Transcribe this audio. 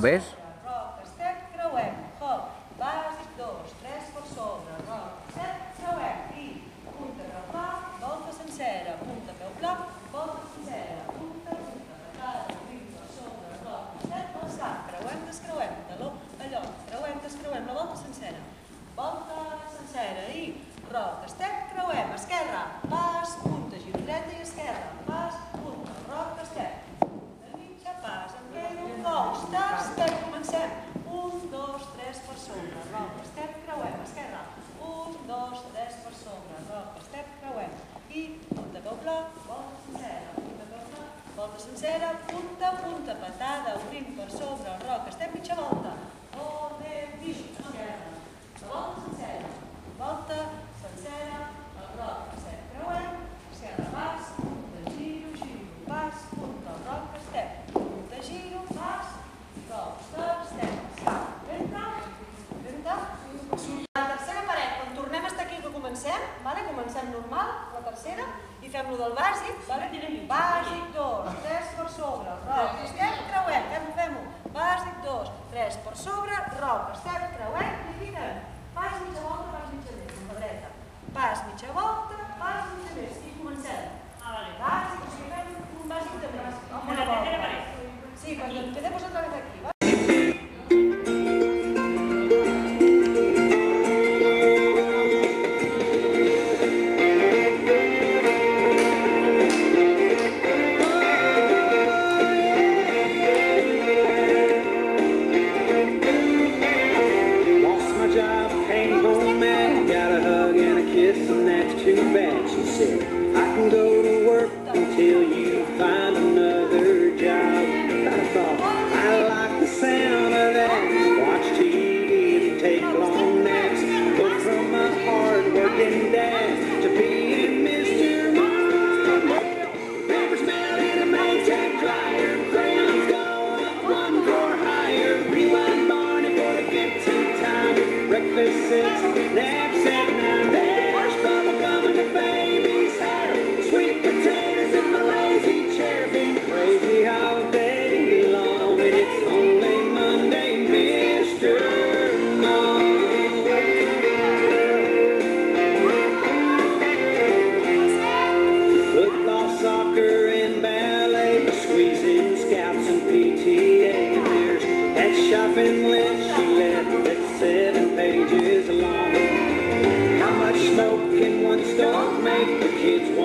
¿ves? Sencera, punta, punta, patada, obrim per sobre, roc, estep, mitja volta. Orde, vist, esquerra. La volta sencera, volta sencera, el roc, estep, creuem, esquerra, pas, punta, giro, giro, pas, punta, el roc, estep, punta, giro, pas, roc, step, sap, venta, venta. La tercera paret, quan tornem a estar aquí que comencem, vale? comencem normal, la tercera, i fem lo del bàsic, vale? bàsic, dos, tres por sobre, roca, certo? Too bad. She said, I can go to work until you find another job. I thought, I like the sound of that. Watch TV and take long naps. Go from my hard working dad to being Mr. Mom. In a Maytag dryer, crayons going up one higher. Rewind for the fifteenth time. Breakfast six, naps at nine. PTA. There's that shopping list she left that's seven pages long. How much smoke can one stove make? The kids